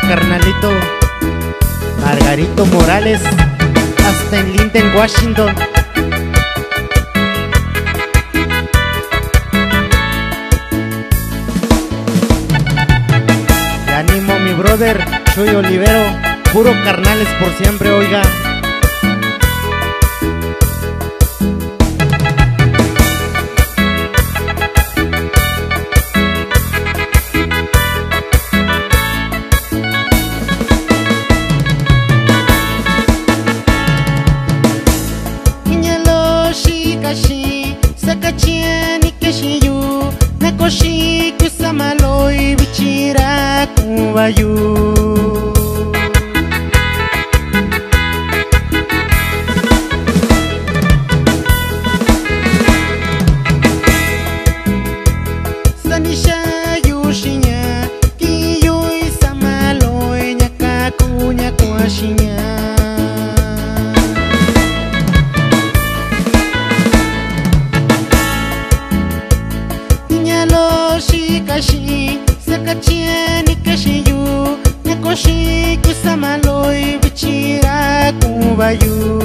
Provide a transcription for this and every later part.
carnalito Margarito Morales hasta en Linden, Washington. Te animo mi brother Chuy Olivero, puro carnales por siempre, oiga. shiyu Nakoshi kusamaloi wichiraku wa chia ni kashi yu na koshi kusamaloi vichira kubayu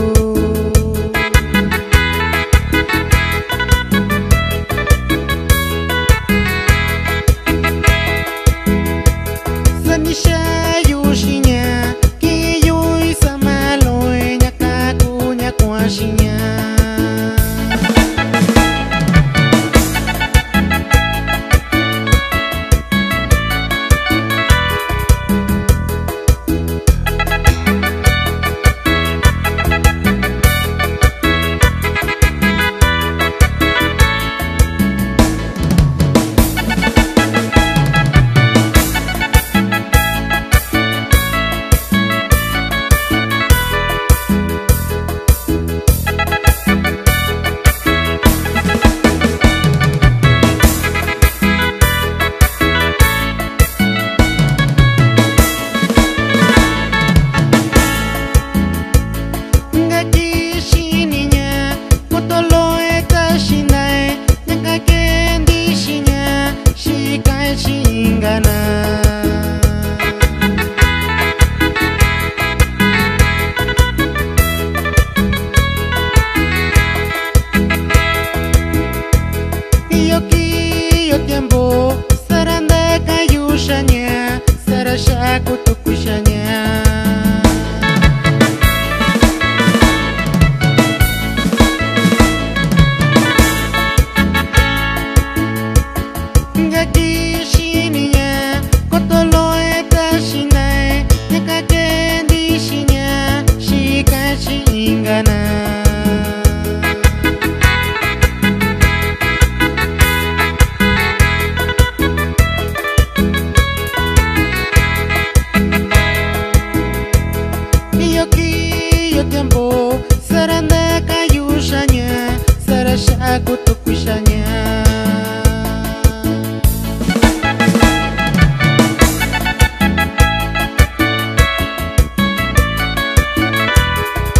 kushanya sarasha kutokushanya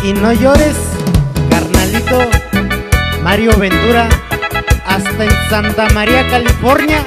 Y no llores, carnalito Mario Ventura, hasta en Santa María, California.